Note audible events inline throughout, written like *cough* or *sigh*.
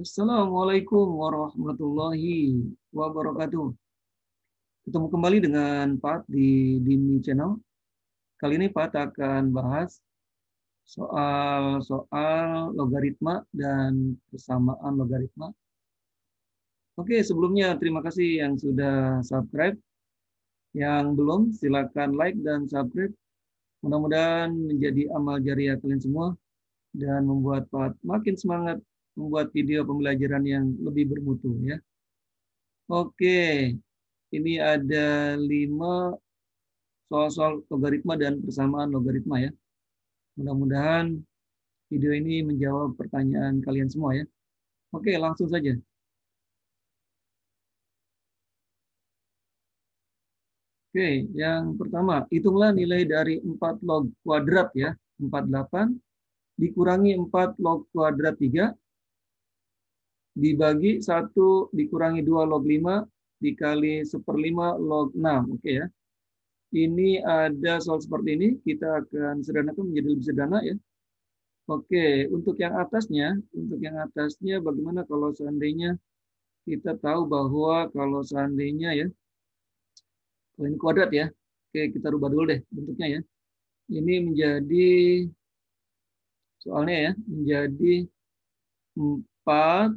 Assalamualaikum warahmatullahi wabarakatuh. Ketemu kembali dengan Pak di Dini Channel. Kali ini Pak akan bahas soal-soal logaritma dan persamaan logaritma. Oke, sebelumnya terima kasih yang sudah subscribe. Yang belum, silakan like dan subscribe. Mudah-mudahan menjadi amal jariah kalian semua dan membuat Pak makin semangat membuat video pembelajaran yang lebih bermutu ya. Oke, ini ada lima soal-soal logaritma dan persamaan logaritma ya. Mudah-mudahan video ini menjawab pertanyaan kalian semua ya. Oke, langsung saja. Oke, yang pertama, hitunglah nilai dari 4 log kuadrat ya, 48 dikurangi 4 log kuadrat 3 dibagi 1 dikurangi 2 log 5 dikali 1 per 5 log 6. Oke ya. Ini ada soal seperti ini. Kita akan sederhanakan menjadi lebih sederhana ya. Oke, untuk yang atasnya, untuk yang atasnya bagaimana kalau seandainya kita tahu bahwa kalau seandainya ya, kalau ini kuadrat ya, oke kita rubah dulu deh bentuknya ya. Ini menjadi soalnya ya, menjadi 4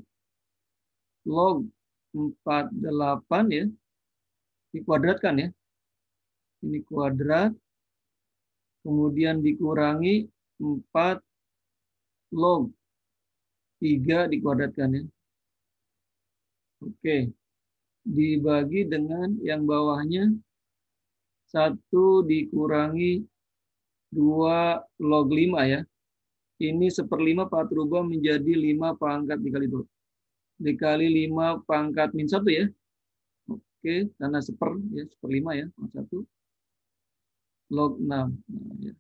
log 48 ya. Dikuadratkan ya. Ini kuadrat. Kemudian dikurangi 4 log 3 dikuadratkan ya. Oke. Dibagi dengan yang bawahnya 1 dikurangi 2 log 5 ya. Ini seperlima Pak rubah menjadi 5 pangkat dikali 2 dikali 5 pangkat min 1 ya. Oke, karena seper ya, seper 5 ya, satu log 6. Nah, ya.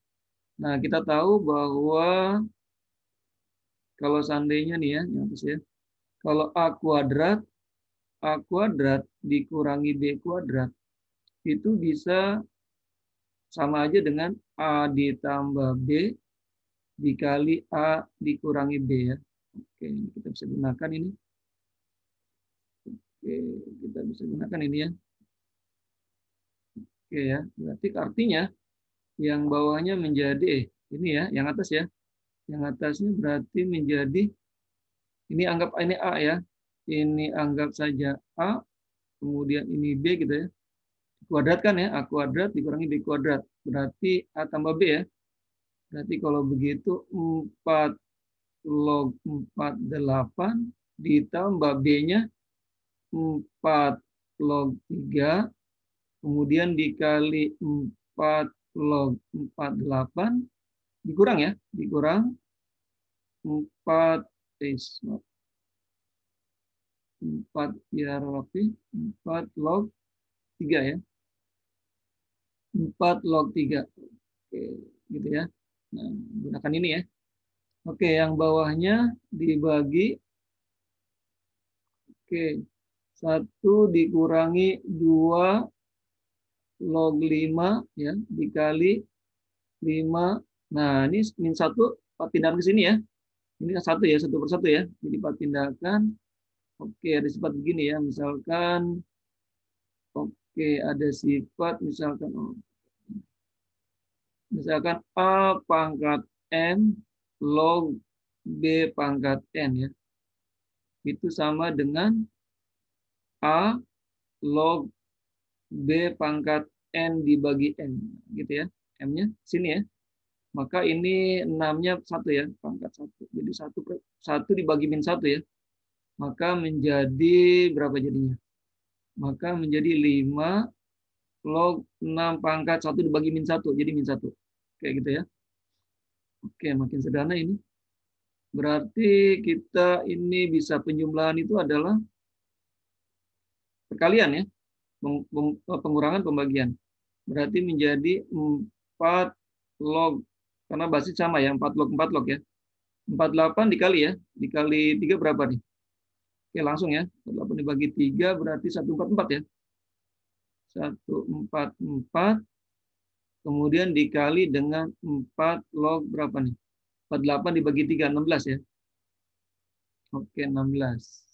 nah, kita tahu bahwa kalau seandainya nih ya, yang ya. Kalau A kuadrat A kuadrat dikurangi B kuadrat itu bisa sama aja dengan A ditambah B dikali A dikurangi B ya. Oke, kita bisa gunakan ini. Oke, kita bisa gunakan ini ya. Oke ya, berarti artinya yang bawahnya menjadi eh, ini ya, yang atas ya. Yang atasnya berarti menjadi ini anggap ini A ya. Ini anggap saja A, kemudian ini B gitu ya. Kuadratkan ya, A kuadrat dikurangi B kuadrat. Berarti A tambah B ya. Berarti kalau begitu 4 log 48 ditambah B-nya 4 log 3, kemudian dikali 4 log 48, dikurang ya, dikurang 4 is 4 biar rapi, 4 log 3 ya. 4 log 3. Oke, gitu ya. Nah, gunakan ini ya. Oke, yang bawahnya dibagi Oke, 1 dikurangi 2 log 5 ya dikali 5. Nah, ini min 1 Pak pindahkan ke sini ya. Ini kan satu ya, satu persatu ya. Jadi Pak pindahkan. Oke, ada sifat begini ya. Misalkan oke, ada sifat misalkan oh, misalkan A pangkat N log B pangkat N ya. Itu sama dengan A log B pangkat N dibagi N. Gitu ya. M-nya sini ya. Maka ini 6-nya 1 ya. Pangkat 1. Jadi 1, 1 dibagi min 1 ya. Maka menjadi berapa jadinya? Maka menjadi 5 log 6 pangkat 1 dibagi min 1. Jadi min 1. Kayak gitu ya. Oke, makin sederhana ini. Berarti kita ini bisa penjumlahan itu adalah perkalian ya, eh, pengurangan pembagian. Berarti menjadi 4 log, karena basis sama ya, 4 log, 4 log ya. 48 dikali ya, dikali 3 berapa nih? Oke langsung ya, 48 dibagi 3 berarti 144 ya. 144, kemudian dikali dengan 4 log berapa nih? 48 dibagi 3, 16 ya. Oke, 16.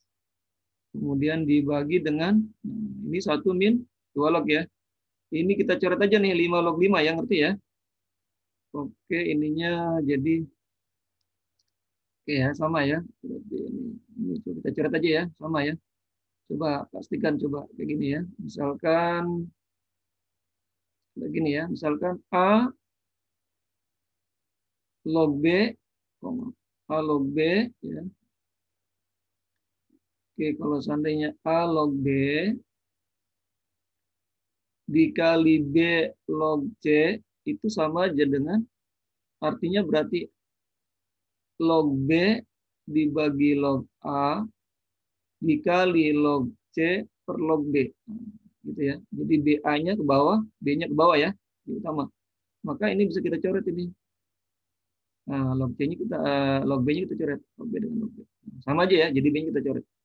Kemudian dibagi dengan, ini satu min 2 log ya. Ini kita coret aja nih, 5 log 5 ya, ngerti ya? Oke, ininya jadi, oke ya, sama ya. ini, ini kita coret aja ya, sama ya. Coba pastikan, coba kayak gini ya. Misalkan, begini ya, misalkan A log B, A log B, ya, Oke, kalau seandainya A log B dikali B log C itu sama aja dengan artinya berarti log B dibagi log A dikali log C per log B. Gitu ya. Jadi BA-nya ke bawah, B-nya ke bawah ya, utama. Maka ini bisa kita coret ini. Nah, log C-nya kita uh, log B-nya kita coret, log B dengan log B. Sama aja ya, jadi B-nya kita coret.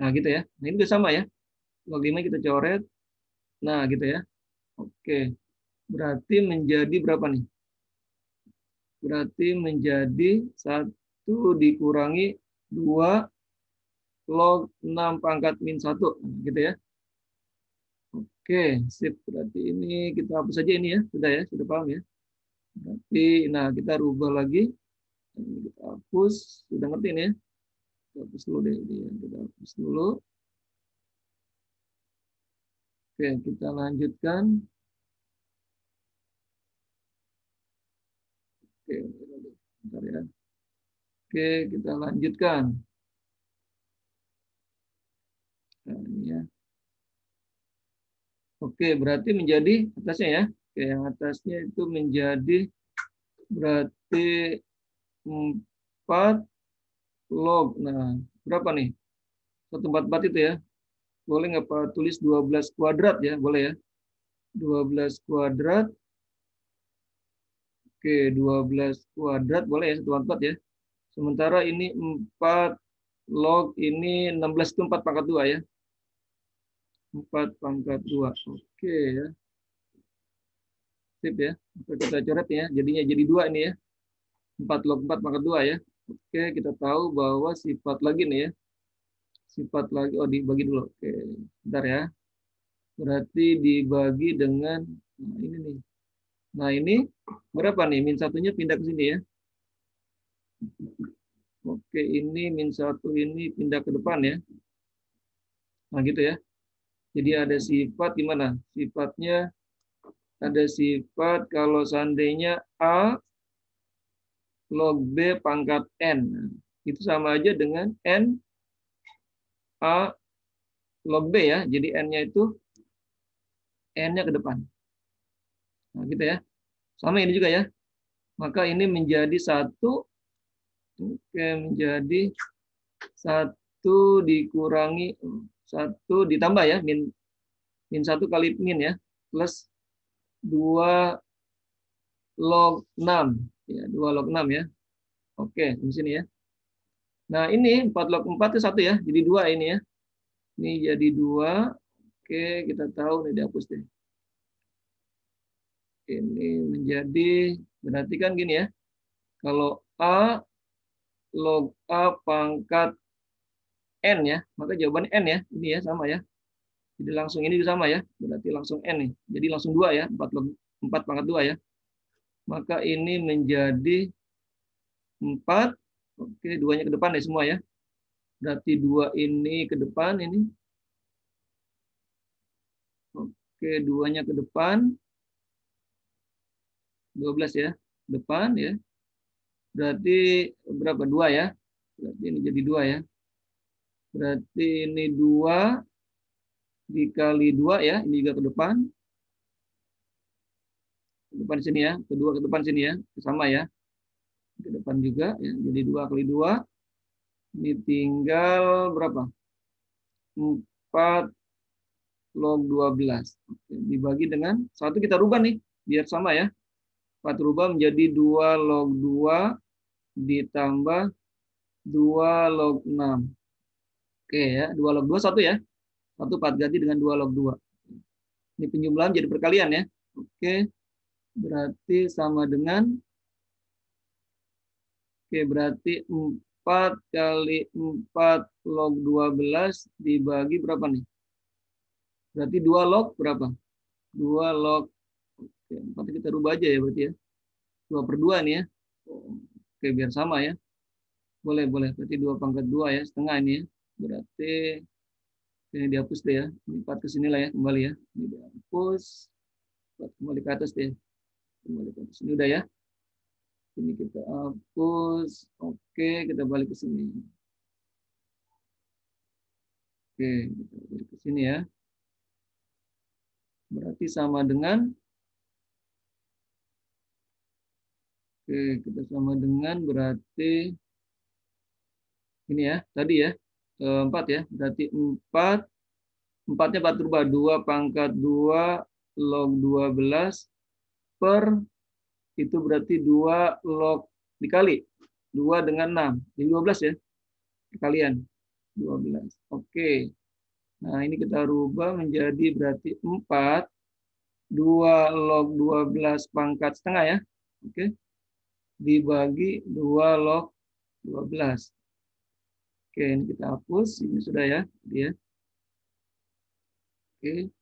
Nah, gitu ya. Nah, ini juga sama ya. Log 5 kita coret. Nah, gitu ya. Oke. Berarti menjadi berapa nih? Berarti menjadi 1 dikurangi 2 log 6 pangkat min 1. Gitu ya. Oke, sip. Berarti ini kita hapus saja ini ya. Sudah ya, sudah paham ya. Berarti, nah kita rubah lagi. Kita hapus. Sudah ngerti ini ya hapus dulu deh ini kita hapus dulu. Oke kita lanjutkan. Oke bentar ya. Oke kita lanjutkan. Nah, ini ya. Oke berarti menjadi atasnya ya. Oke yang atasnya itu menjadi berarti 4 log. Nah, berapa nih? 144 itu ya. Boleh nggak Pak tulis 12 kuadrat ya? Boleh ya. 12 kuadrat. Oke, 12 kuadrat boleh ya 144 ya. Sementara ini 4 log ini 16 itu 4 pangkat 2 ya. 4 pangkat 2. Oke ya. Sip ya. Kita coret ya. Jadinya jadi 2 ini ya. 4 log 4 pangkat 2 ya. Oke, kita tahu bahwa sifat lagi nih ya. Sifat lagi, oh dibagi dulu. Oke, bentar ya. Berarti dibagi dengan, nah ini nih. Nah ini berapa nih? Min satunya pindah ke sini ya. Oke, ini min satu ini pindah ke depan ya. Nah gitu ya. Jadi ada sifat gimana? Sifatnya ada sifat kalau seandainya A log B pangkat N. Itu sama aja dengan N A log B ya. Jadi N-nya itu N-nya ke depan. Nah, gitu ya. Sama ini juga ya. Maka ini menjadi satu Oke, menjadi satu dikurangi satu ditambah ya min min satu kali min ya plus dua log 6 Ya, 2 log 6 ya. Oke, di sini ya. Nah, ini 4 log 4 itu satu ya. Jadi 2 ini ya. Ini jadi 2. Oke, kita tahu ini dihapus deh. Ini menjadi, berarti kan gini ya. Kalau A log A pangkat N ya, maka jawabannya N ya. Ini ya, sama ya. Jadi langsung ini sama ya. Berarti langsung N nih. Jadi langsung 2 ya. 4 log 4 pangkat 2 ya maka ini menjadi 4. Oke, duanya ke depan ya semua ya. Berarti dua ini ke depan ini. Oke, duanya ke depan. 12 ya, depan ya. Berarti berapa? Dua ya. Berarti ini jadi dua ya. Berarti ini dua dikali dua ya. Ini juga ke depan ke depan sini ya, kedua ke depan sini ya, sama ya. Ke depan juga ya. Jadi dua kali dua ini tinggal berapa? 4 log 12. Oke, dibagi dengan satu kita rubah nih biar sama ya. 4 rubah menjadi 2 log 2 ditambah 2 log 6. Oke ya, 2 log 2 satu ya. Satu 4 ganti dengan 2 log 2. Ini penjumlahan jadi perkalian ya. Oke berarti sama dengan Oke, berarti 4 4 kali 4 log 12 dibagi berapa nih? Berarti 2 log berapa? 2 log. Oke, 4 kita rubah aja ya berarti ya. 2 per 2 nih ya. Oke, biar sama ya. Boleh, boleh. Berarti 2 pangkat 2 ya, setengah ini ya. Berarti ini dihapus deh ya. Ini 4 ke sini lah ya, kembali ya. Ini dihapus. 4 kembali ke atas deh. Kembali ke atas. Ini udah ya. Ini kita hapus. Oke, kita balik ke sini. Oke, kita balik ke sini ya. Berarti sama dengan Oke, kita sama dengan berarti ini ya, tadi ya. 4 ya. Berarti 4 4-nya 4 rubah 2 pangkat 2 log 12 per itu berarti 2 log dikali 2 dengan 6. Jadi 12 ya. Kalian 12. Oke. Nah, ini kita rubah menjadi berarti 4 2 log 12 pangkat setengah ya. Oke. Dibagi 2 log 12. Oke, ini kita hapus. Ini sudah ya. Dia. Oke.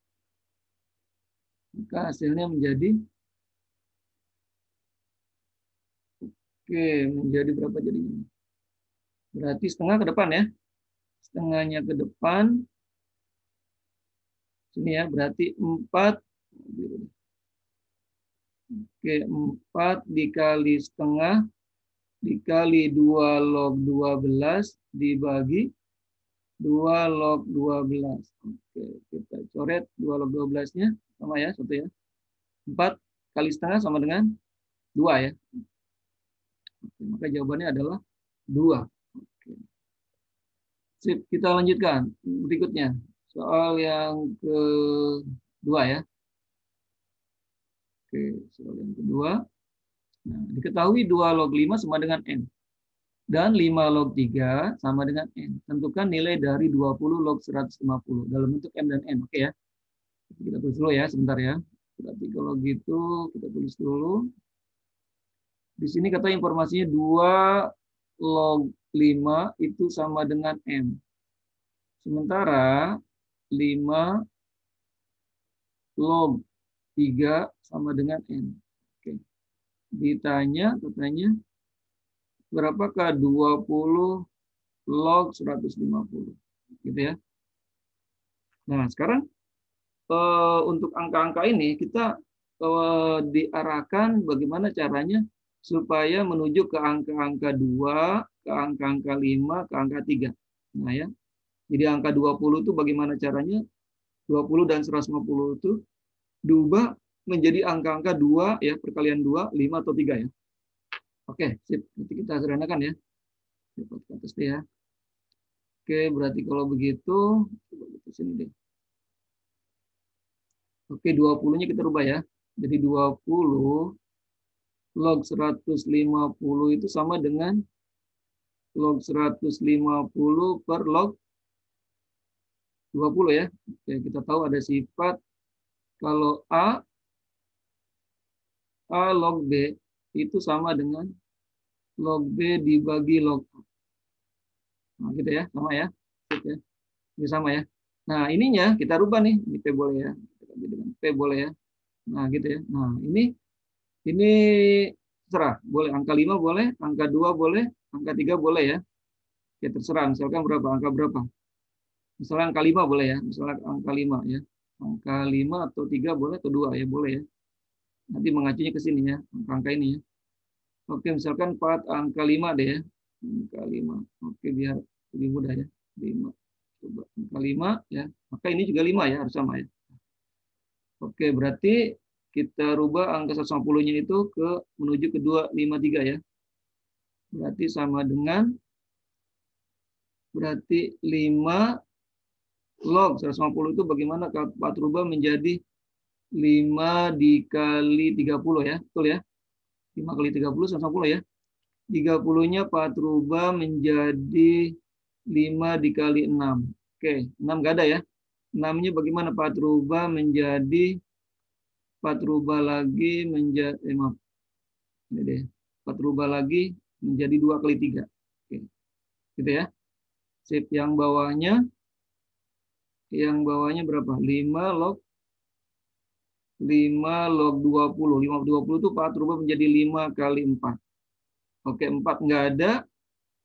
Maka hasilnya menjadi Oke, menjadi berapa jadinya? Berarti setengah ke depan ya. Setengahnya ke depan. Sini ya, berarti 4. Oke, 4 dikali setengah dikali 2 log 12 dibagi 2 log 12. Oke, kita coret 2 log 12-nya sama ya, satu ya. 4 kali setengah sama dengan 2 ya. Maka jawabannya adalah 2. Oke. Sip, kita lanjutkan berikutnya. Soal yang kedua ya. Oke, soal yang kedua. Nah, diketahui 2 log 5 sama dengan N. Dan 5 log 3 sama dengan N. Tentukan nilai dari 20 log 150 dalam bentuk M dan N. Oke ya. Kita tulis dulu ya, sebentar ya. Berarti kalau gitu kita tulis dulu. Di sini kata informasinya 2 log 5 itu sama dengan M. Sementara 5 log 3 sama dengan N. Oke. Ditanya katanya berapakah 20 log 150. Gitu ya. Nah, sekarang eh, untuk angka-angka ini kita eh, diarahkan bagaimana caranya supaya menuju ke angka-angka 2, ke angka-angka 5, ke angka 3. Nah ya. Jadi angka 20 itu bagaimana caranya? 20 dan 150 itu diubah menjadi angka-angka 2 ya, perkalian 2, 5 atau 3 ya. Oke, sip. Nanti kita sederhanakan ya. Dapat ke atas ya. Oke, berarti kalau begitu coba kita sini deh. Oke, 20-nya kita rubah ya. Jadi 20 log 150 itu sama dengan log 150 per log 20 ya. Oke, kita tahu ada sifat kalau A A log B itu sama dengan log B dibagi log A. Nah, gitu ya, sama ya. ya. Ini sama ya. Nah, ininya kita rubah nih, ini P boleh ya. P boleh ya. Nah, gitu ya. Nah, ini ini terserah, boleh angka 5 boleh, angka 2 boleh, angka 3 boleh ya. Ya terserah, misalkan berapa, angka berapa. Misalnya angka 5 boleh ya, misalnya angka 5 ya. Angka 5 atau 3 boleh atau 2 ya, boleh ya. Nanti mengacunya ke sini ya, angka-angka ini ya. Oke, misalkan 4 angka 5 deh ya. Angka 5. Oke, biar lebih mudah ya. 5. Coba angka 5 ya. Maka ini juga 5 ya, harus sama ya. Oke, berarti kita rubah angka 150-nya itu ke menuju ke 253 ya. Berarti sama dengan berarti 5 log 150 itu bagaimana kalau rubah menjadi 5 dikali 30 ya. Betul ya? 5 kali 30 150 ya. 30-nya Pak rubah menjadi 5 dikali 6. Oke, 6 gak ada ya. 6-nya bagaimana Pak rubah menjadi 4 rubah lagi menjadi eh. Ini deh. 4 rubah lagi menjadi 2 kali 3. Oke. Gitu ya. Sip yang bawahnya yang bawahnya berapa? 5 log 5 log 20. 5 20 itu Pak rubah menjadi 5 kali 4. Oke, 4 enggak ada.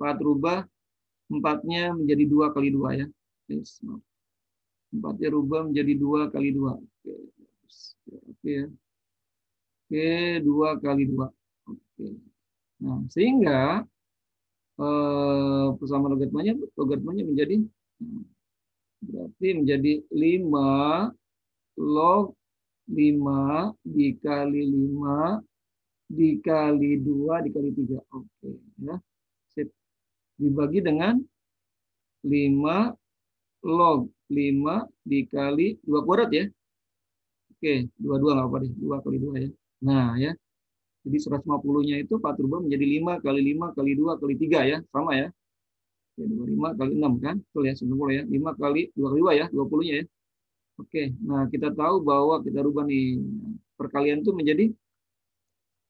Pak rubah 4-nya menjadi 2 kali 2 ya. Yes, 4-nya rubah menjadi 2 kali 2. Oke, Oke ya. Oke, 2 kali 2. Oke. Nah, sehingga eh, persamaan logaritmanya logaritmanya menjadi berarti menjadi 5 log 5 dikali 5 dikali 2 dikali 3. Oke, ya. Sip. Dibagi dengan 5 log 5 dikali 2 kuadrat ya. Oke, 22 nggak apa deh. 2 kali 2 ya. Nah, ya. Jadi 150-nya itu Pak Turbo menjadi 5 kali 5 kali 2 kali 3 ya. Sama ya. Ya, 25 kali 6 kan? Betul ya, 90 ya. 5 kali 2 kali 2 ya, 20-nya ya. Oke, nah kita tahu bahwa kita rubah nih perkalian itu menjadi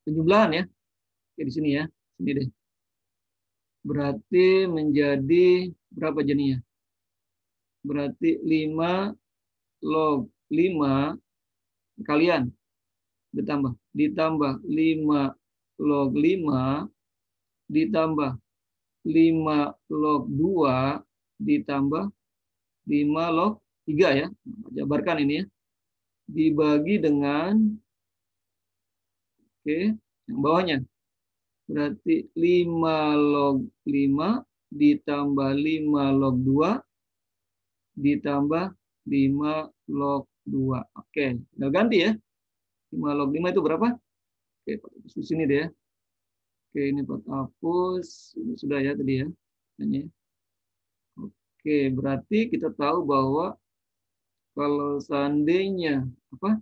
penjumlahan ya. Oke, di sini ya. Sini deh. Berarti menjadi berapa jadinya? Berarti 5 log 5 kalian ditambah ditambah 5 log 5 ditambah 5 log 2 ditambah 5 log 3 ya. Jabarkan ini ya. Dibagi dengan oke, yang bawahnya. Berarti 5 log 5 ditambah 5 log 2 ditambah 5 log 2. Oke, tinggal ganti ya. 5 log 5 itu berapa? Oke, di sini deh ya. Oke, ini buat hapus. Ini sudah ya tadi ya. Oke, berarti kita tahu bahwa kalau seandainya apa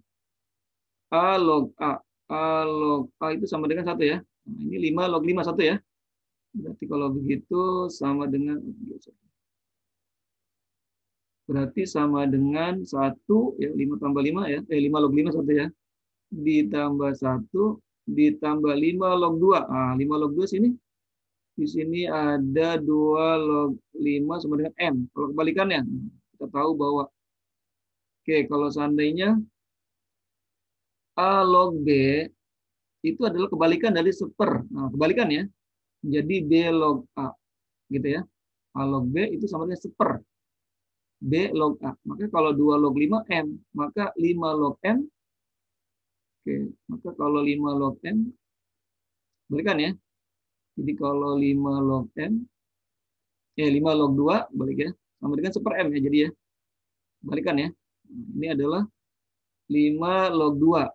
a log a a log a itu sama dengan satu ya nah, ini 5 log 5 satu ya berarti kalau begitu sama dengan berarti sama dengan satu ya 5 tambah 5 ya eh 5 log 5 satu ya ditambah satu ditambah 5 log 2 ah 5 log 2 sini di sini ada 2 log 5 sama dengan m kalau kebalikannya kita tahu bahwa Oke, kalau seandainya A log B itu adalah kebalikan dari seper. Nah, kebalikan ya. Jadi B log A. Gitu ya. A log B itu sama dengan seper. B log A. Maka kalau 2 log 5 M, maka 5 log M. Oke, maka kalau 5 log M, balikan ya. Jadi kalau 5 log M, eh 5 log 2, balik ya. Sama dengan seper M ya jadi ya. Balikan ya. Ini adalah 5 log 2.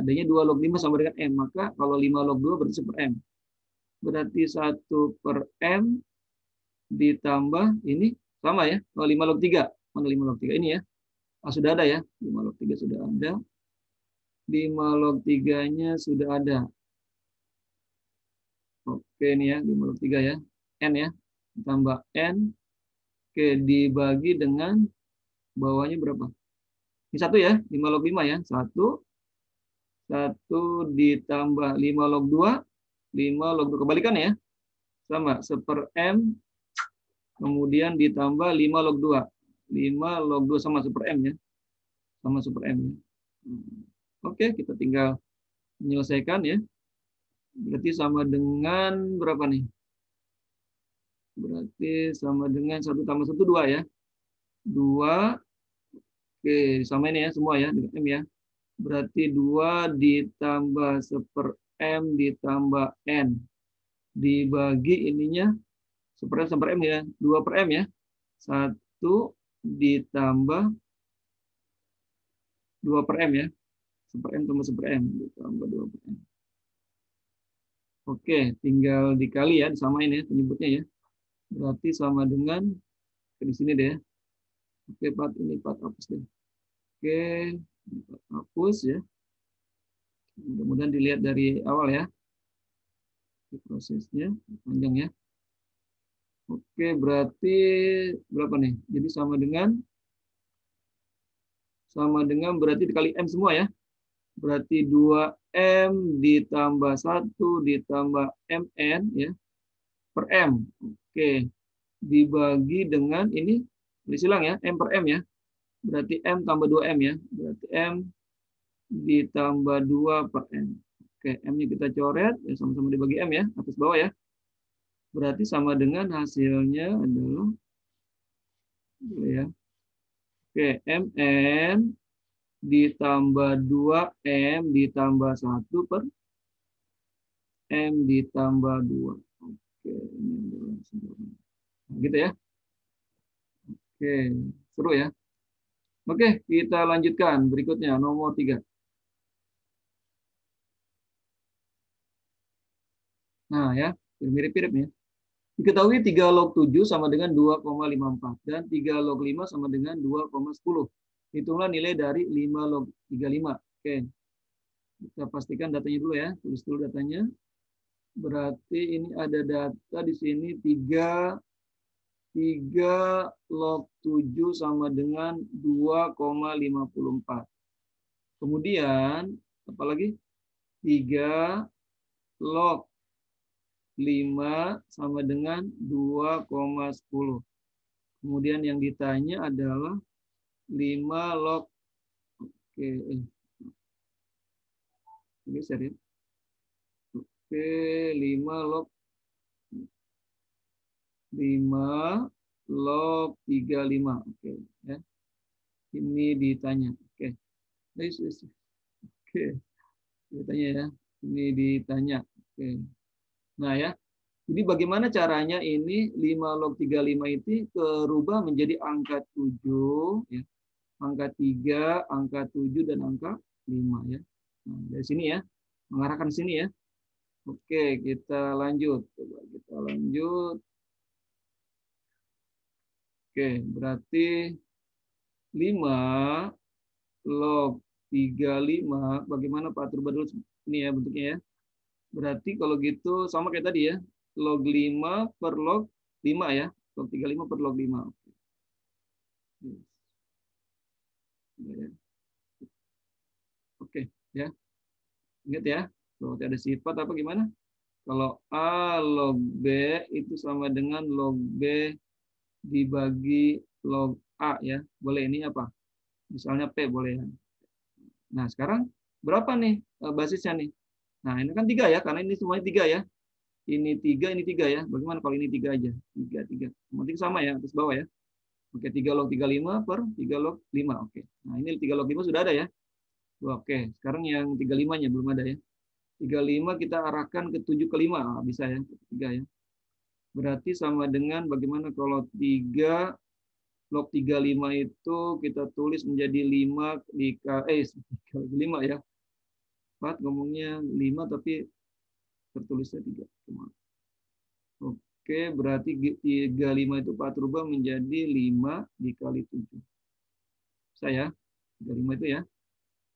Adanya 2 log 5 sama dengan M. Maka kalau 5 log 2 berarti 1 per M. Berarti 1 per M ditambah ini sama ya. Kalau 5 log 3. Mana 5 log 3? Ini ya. Ah, sudah ada ya. 5 log 3 sudah ada. 5 log 3-nya sudah ada. Oke ini ya. 5 log 3 ya. N ya. Tambah N. Oke dibagi dengan bawahnya berapa? Ini satu ya, 5 log 5 ya. Satu, satu ditambah 5 log 2, 5 log 2. Kebalikan ya. Sama, seper M, kemudian ditambah 5 log 2. 5 log 2 sama super M ya. Sama super M ya. Oke, kita tinggal menyelesaikan ya. Berarti sama dengan berapa nih? Berarti sama dengan 1 tambah 1, 2 ya. 2 Oke, sama ini ya semua ya dengan M ya. Berarti 2 ditambah seper M ditambah N. Dibagi ininya seper M seper M ya. 2 per M ya. 1 ditambah 2 per M ya. Seper M tambah seper M. Ditambah 2 per M. Oke, tinggal dikali ya, disamain ya penyebutnya ya. Berarti sama dengan di sini deh ya. Oke, part ini part hapus deh. Oke, hapus ya. Mudah-mudahan dilihat dari awal ya. Prosesnya panjang ya. Oke, berarti berapa nih? Jadi sama dengan sama dengan berarti dikali M semua ya. Berarti 2M ditambah 1 ditambah MN ya per M. Oke. dibagi dengan ini silang ya, M per M ya. Berarti M tambah 2M ya. Berarti M ditambah 2 per M. Oke, M-nya kita coret, ya sama-sama dibagi M ya, atas bawah ya. Berarti sama dengan hasilnya adalah ya. Oke, MN ditambah 2M ditambah 1 per M ditambah 2. Oke, ini adalah gitu ya. Oke, seru ya. Oke, kita lanjutkan berikutnya nomor 3. Nah ya, mirip-mirip ya. Diketahui 3 log 7 sama dengan 2,54 dan 3 log 5 sama dengan 2,10. Hitunglah nilai dari 5 log 35. Oke. Kita pastikan datanya dulu ya. Tulis dulu datanya. Berarti ini ada data di sini 3 3 log 7 sama dengan 2,54. Kemudian, apa lagi? 3 log 5 sama dengan 2,10. Kemudian yang ditanya adalah 5 log Oke, eh. Geser ya. Oke, 5 log 5 log 35. Oke, ya. Ini ditanya. Oke. Oke. Ditanya ya. Ini ditanya. Oke. Nah, ya. Jadi bagaimana caranya ini 5 log 35 itu berubah menjadi angka 7 ya. Angka 3, angka 7 dan angka 5 ya. Nah, dari sini ya. Mengarahkan sini ya. Oke, kita lanjut. Coba kita lanjut. Oke, berarti 5 log 35, bagaimana Pak Turba dulu ini ya bentuknya ya. Berarti kalau gitu sama kayak tadi ya, log 5 per log 5 ya. Log 35 per log 5. Oke, ya. Ingat ya, kalau ada sifat apa gimana? Kalau A log B itu sama dengan log B dibagi log A ya. Boleh ini apa? Misalnya P boleh ya. Nah, sekarang berapa nih eh, basisnya nih? Nah, ini kan tiga ya, karena ini semuanya tiga ya. Ini tiga, ini tiga ya. Bagaimana kalau ini tiga aja? Tiga, tiga. Penting sama ya, atas bawah ya. Oke, tiga log tiga lima per tiga log lima. Oke. Nah, ini tiga log lima sudah ada ya. Oke, sekarang yang tiga limanya belum ada ya. Tiga lima kita arahkan ke tujuh ke lima. Nah, bisa ya, tiga ya. Berarti sama dengan bagaimana kalau 3 log 35 itu kita tulis menjadi 5 di eh *laughs* 5 ya. 4 ngomongnya 5 tapi tertulisnya 3. Oke, berarti 35 itu Pak rubah menjadi 5 dikali 7. Saya 35 itu ya.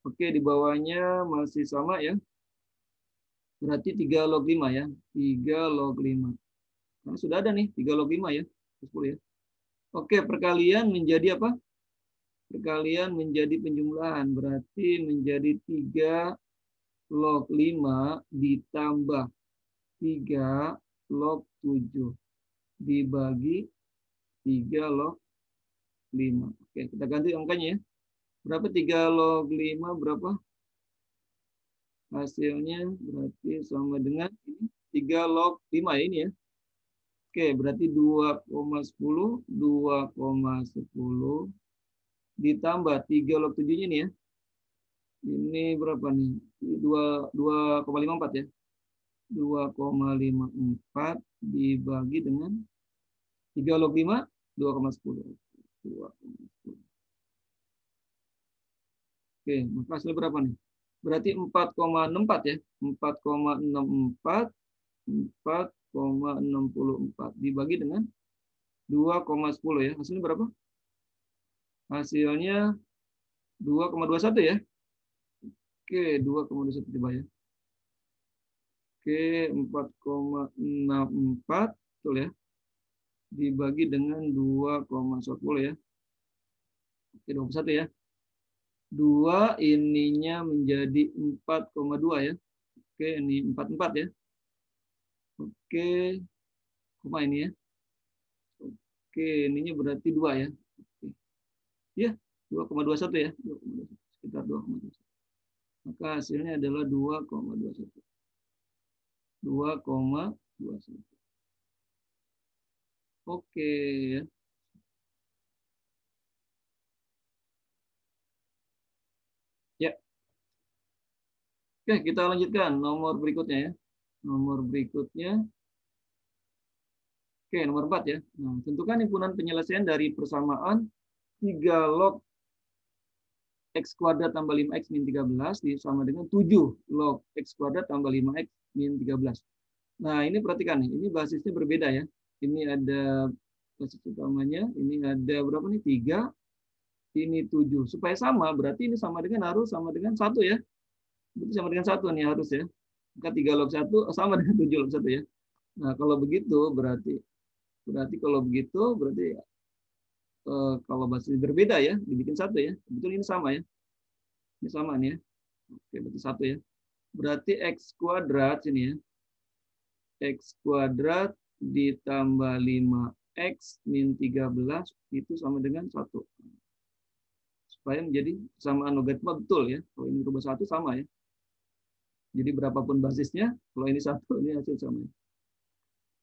Oke, di bawahnya masih sama ya. Berarti 3 log 5 ya. 3 log 5. Karena sudah ada nih 3 log 5 ya. 10 ya. Oke, perkalian menjadi apa? Perkalian menjadi penjumlahan. Berarti menjadi 3 log 5 ditambah 3 log 7 dibagi 3 log 5. Oke, kita ganti angkanya ya. Berapa 3 log 5 berapa? Hasilnya berarti sama dengan ini 3 log 5 ya ini ya. Oke, berarti 2,10, 2,10 ditambah 3 log 7-nya nih ya. Ini berapa nih? 2,54 ya. 2,54 dibagi dengan 3 log 5, 2,10. 2,10. Oke, maka hasilnya berapa nih? Berarti 4,64 ya. 4,64, 4 2,64 dibagi dengan 2,10 ya. Hasilnya berapa? Hasilnya 2,21 ya. Oke, 2,21 coba ya. Oke, 4,64 betul ya. Dibagi dengan 2,10 ya. Oke, 21 ya. 2 ininya menjadi 4,2 ya. Oke, ini 44 ya. Oke. Koma ini ya. Oke, ininya berarti 2 ya. Oke. Ya, 2,21 ya. 2,21. Sekitar 2,21. Maka hasilnya adalah 2,21. 2,21. Oke ya. Ya. Oke, kita lanjutkan nomor berikutnya ya. Nomor berikutnya. Oke, nomor 4 ya. Nah, tentukan himpunan penyelesaian dari persamaan 3 log x kuadrat tambah 5x min 13 sama dengan 7 log x kuadrat tambah 5x min 13. Nah, ini perhatikan nih, ini basisnya berbeda ya. Ini ada basis utamanya, ini ada berapa nih? 3, ini 7. Supaya sama, berarti ini sama dengan harus sama dengan 1 ya. Berarti sama dengan 1 nih harus ya. Maka 3 log 1 sama *laughs* dengan 7 log 1 ya. Nah, kalau begitu berarti berarti kalau begitu berarti eh, kalau basisnya berbeda ya, dibikin satu ya. Betul ini sama ya. Ini sama nih ya. Oke, berarti satu ya. Berarti X kuadrat sini ya. X kuadrat ditambah 5X min 13 itu sama dengan satu Supaya menjadi kesamaan logaritma betul ya. Kalau ini rubah satu sama ya. Jadi berapapun basisnya, kalau ini satu, ini hasil sama. Ya.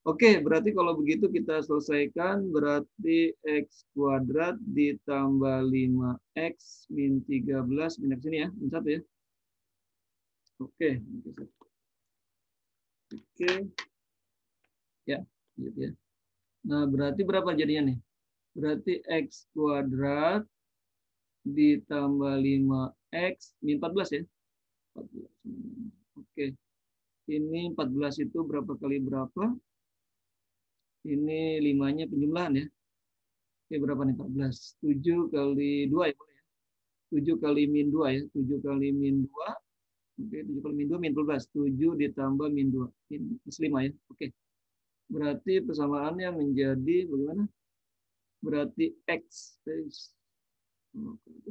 Oke, berarti kalau begitu kita selesaikan berarti X kuadrat ditambah 5X min 13 min X ini ya, min 1 ya. Oke. Oke. Ya, gitu ya. Nah, berarti berapa jadinya nih? Berarti X kuadrat ditambah 5X min 14 ya. 14. Oke. Ini 14 itu berapa kali berapa? Ini limanya penjumlahan ya. Oke, berapa nih 14? 7 kali 2 ya boleh ya. 7 kali min 2 ya. 7 kali min 2. Oke, 7 kali min 2 min 14. 7 ditambah min 2. Min 5 ya. Oke. Berarti persamaannya menjadi bagaimana? Berarti X. Terus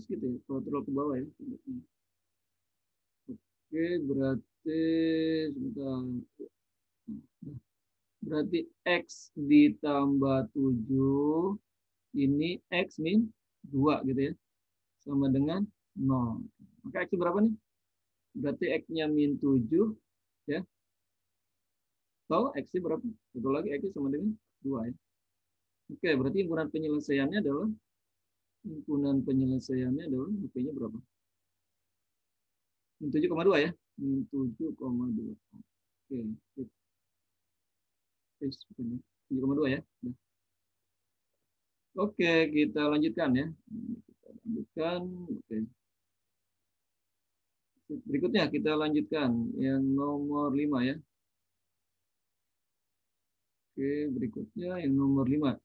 gitu ya. Kalau terlalu ke bawah ya. Oke, berarti sebentar. Berarti X ditambah 7, ini X min 2 gitu ya. Sama dengan 0. Maka X berapa nih? Berarti X-nya min 7, ya. Tahu X-nya berapa? Satu lagi X sama dengan 2 ya. Oke, berarti himpunan penyelesaiannya adalah himpunan penyelesaiannya adalah HP-nya berapa? Min 7,2 ya. Min 7,2. Oke, 7,2 ya. Oke, kita lanjutkan ya. Kita lanjutkan. Oke. Berikutnya kita lanjutkan yang nomor 5 ya. Oke, berikutnya yang nomor 5.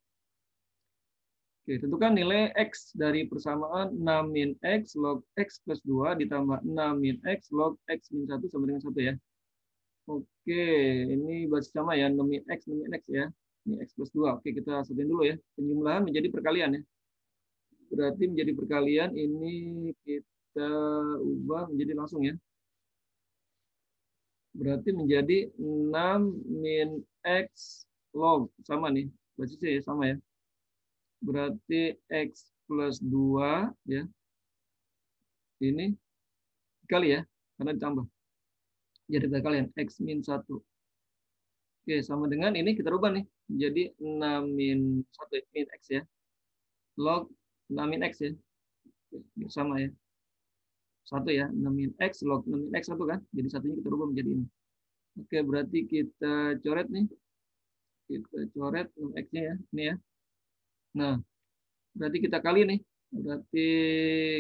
Oke, tentukan nilai X dari persamaan 6 min X log X plus 2 ditambah 6 min X log X min 1 sama dengan 1 ya. Oke, ini basis sama ya, 6 X, 6 X ya. Ini X plus 2. Oke, kita sebutin dulu ya. Penjumlahan menjadi perkalian ya. Berarti menjadi perkalian, ini kita ubah menjadi langsung ya. Berarti menjadi 6 min X log. Sama nih, basisnya ya, sama ya. Berarti X plus 2 ya. Ini kali ya, karena ditambah jadi kalian x min 1. Oke, sama dengan ini kita rubah nih. Jadi 6 min 1 min x ya. Log 6 min x ya. Sama ya. Satu ya, 6 min x log 6 min x satu kan. Jadi satunya kita rubah menjadi ini. Oke, berarti kita coret nih. Kita coret 6x-nya ya. Ini ya. Nah, berarti kita kali nih. Berarti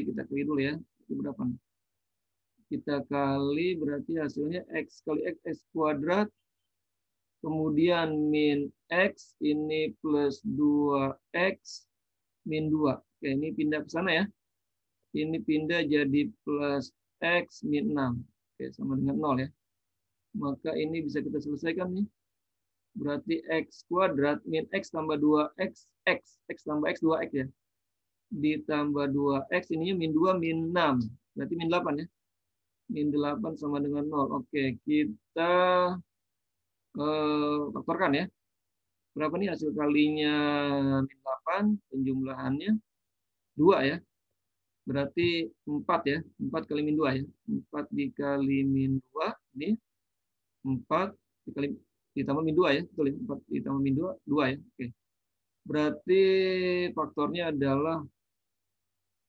kita kali dulu ya. Itu berapa nih? kita kali berarti hasilnya x kali x, x kuadrat. Kemudian min x, ini plus 2x min 2. Oke, ini pindah ke sana ya. Ini pindah jadi plus x min 6. Oke, sama dengan 0 ya. Maka ini bisa kita selesaikan nih. Berarti x kuadrat min x tambah 2x, x, x tambah x, 2x ya. Ditambah 2x, ininya min 2, min 6. Berarti min 8 ya min 8 sama dengan 0. Oke, kita uh, faktorkan ya. Berapa nih hasil kalinya min 8 penjumlahannya 2 ya. Berarti 4 ya. 4 kali min 2 ya. 4 dikali min 2 ini 4 dikali ditambah min 2 ya. Betul ya. 4 ditambah min 2 2 ya. Oke. Berarti faktornya adalah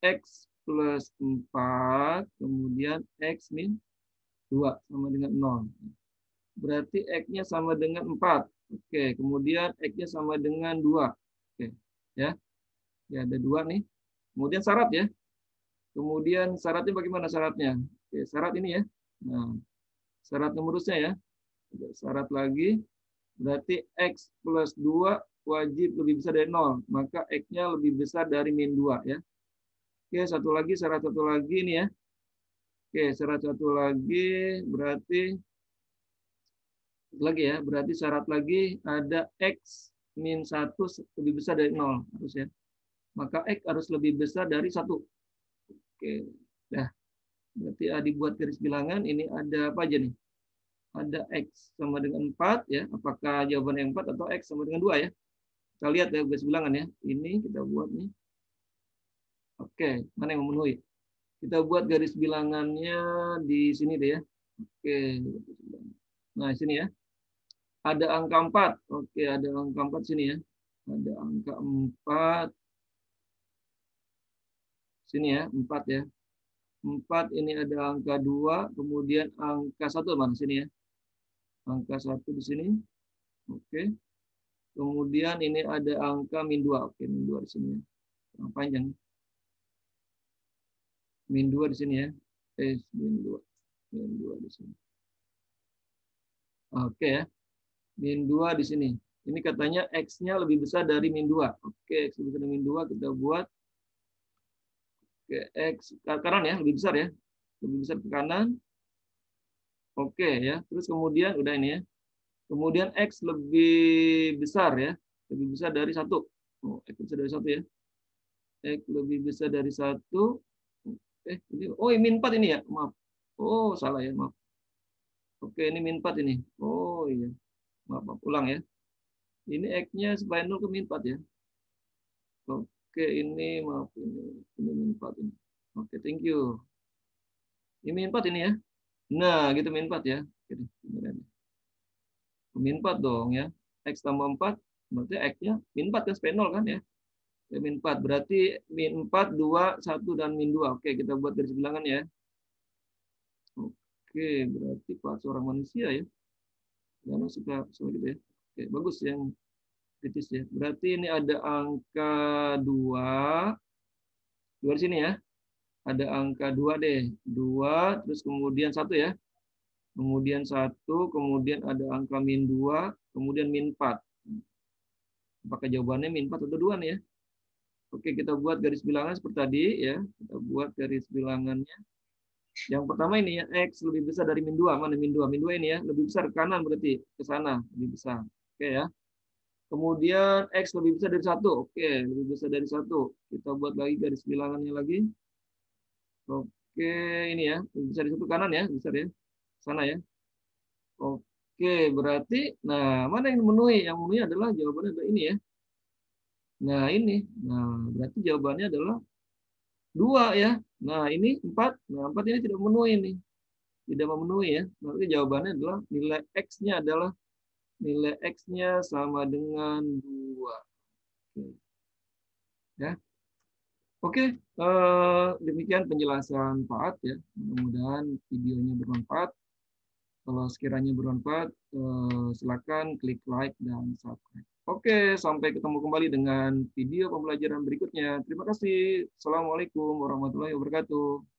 X plus 4 kemudian X min 2 sama dengan 0. Berarti X-nya sama dengan 4. Oke, kemudian X-nya sama dengan 2. Oke, ya. Ya, ada 2 nih. Kemudian syarat ya. Kemudian syaratnya bagaimana syaratnya? Oke, syarat ini ya. Nah, syarat nomorusnya ya. Syarat lagi. Berarti X plus 2 wajib lebih besar dari 0. Maka X-nya lebih besar dari min 2 ya. Oke, satu lagi, syarat satu lagi ini ya. Oke, syarat satu lagi berarti lagi ya, berarti syarat lagi ada X min 1 lebih besar dari 0 harus ya. Maka X harus lebih besar dari 1. Oke, dah. Berarti dibuat garis bilangan, ini ada apa aja nih? Ada X sama dengan 4 ya. Apakah jawaban yang 4 atau X sama dengan 2 ya? Kita lihat ya garis bilangan ya. Ini kita buat nih. Oke, mana yang memenuhi? Kita buat garis bilangannya di sini deh ya. Oke. Nah, sini ya ada angka 4. Oke, ada angka 4 sini ya. Ada angka 4. Sini ya, 4 ya. 4 ini ada angka 2, kemudian angka 1 mana sini ya. Angka 1 di sini. Oke. Kemudian ini ada angka min 2. Oke, min 2 di sini ya. Yang panjang. Min 2 di sini ya. Eh, min 2. Min 2 di sini. Oke ya min 2 di sini. Ini katanya X-nya lebih besar dari min 2. Oke, X lebih besar dari min 2, kita buat Oke, X ke kanan ya, lebih besar ya. Lebih besar ke kanan. Oke ya, terus kemudian udah ini ya. Kemudian X lebih besar ya, lebih besar dari satu. Oh, X lebih besar dari satu ya. X lebih besar dari satu. Eh, ini, oh ini min 4 ini ya, maaf. Oh, salah ya, maaf. Oke, ini min 4 ini. Oh iya maaf, maaf ulang ya. Ini X-nya supaya 0 ke min 4 ya. Oke, ini maaf ini ini min 4 ini. Oke, thank you. Ini min 4 ini ya. Nah, gitu min 4 ya. Oke, min 4 dong ya. X tambah 4 berarti X-nya min 4 kan supaya 0 kan ya. ya min 4 berarti min 4 2 1 dan min 2. Oke, kita buat garis bilangan ya. Oke, berarti pas seorang manusia ya karena suka suka gitu ya. Oke bagus yang kritis ya. Berarti ini ada angka dua. Dua di sini ya. Ada angka dua deh. Dua terus kemudian satu ya. Kemudian satu kemudian ada angka min dua kemudian min empat. Apakah jawabannya min empat atau dua nih ya? Oke kita buat garis bilangan seperti tadi ya. Kita buat garis bilangannya yang pertama ini ya, X lebih besar dari min 2. Mana min 2? Min 2 ini ya, lebih besar kanan berarti. Ke sana, lebih besar. Oke ya. Kemudian X lebih besar dari 1. Oke, lebih besar dari 1. Kita buat lagi garis bilangannya lagi. Oke, ini ya. Lebih besar dari 1 kanan ya, besar ya. Sana ya. Oke, berarti, nah mana yang memenuhi? Yang memenuhi adalah jawabannya adalah ini ya. Nah ini, nah berarti jawabannya adalah dua ya. Nah, ini 4. Nah, 4 ini tidak memenuhi ini. Tidak memenuhi ya. Berarti jawabannya adalah nilai X-nya adalah nilai X-nya sama dengan 2. Oke. Ya. Oke, eh, demikian penjelasan Pak ya. Mudah-mudahan videonya bermanfaat. Kalau sekiranya bermanfaat, eh, silakan klik like dan subscribe. Oke, sampai ketemu kembali dengan video pembelajaran berikutnya. Terima kasih. Assalamualaikum warahmatullahi wabarakatuh.